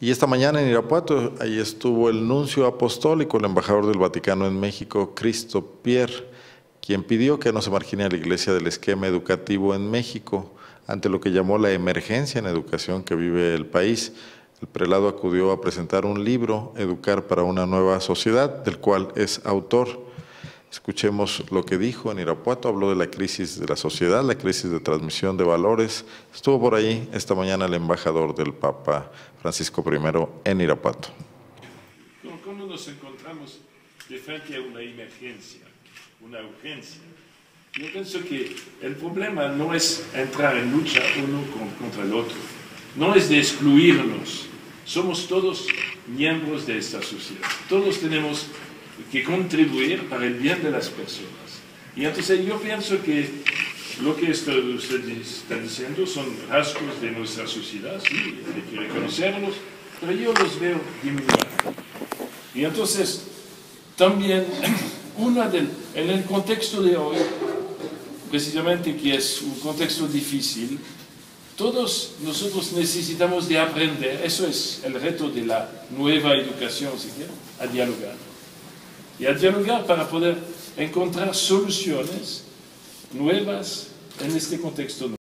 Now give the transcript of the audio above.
Y esta mañana en Irapuato, ahí estuvo el nuncio apostólico, el embajador del Vaticano en México, Cristo Pierre, quien pidió que no se margine a la Iglesia del esquema educativo en México ante lo que llamó la emergencia en educación que vive el país. El prelado acudió a presentar un libro, Educar para una nueva sociedad, del cual es autor. Escuchemos lo que dijo en Irapuato, habló de la crisis de la sociedad, la crisis de transmisión de valores. Estuvo por ahí esta mañana el embajador del Papa Francisco I en Irapuato. ¿Cómo nos encontramos frente a una emergencia, una urgencia? Yo pienso que el problema no es entrar en lucha uno contra el otro, no es de excluirnos. Somos todos miembros de esta sociedad. Todos tenemos que contribuir para el bien de las personas. Y entonces yo pienso que lo que usted está diciendo son rasgos de nuestra sociedad, sí, hay que reconocerlos, pero yo los veo disminuyendo. Y entonces, también, una del, en el contexto de hoy, precisamente que es un contexto difícil, todos nosotros necesitamos de aprender, eso es el reto de la nueva educación, si a dialogar y a dialogar para poder encontrar soluciones nuevas en este contexto.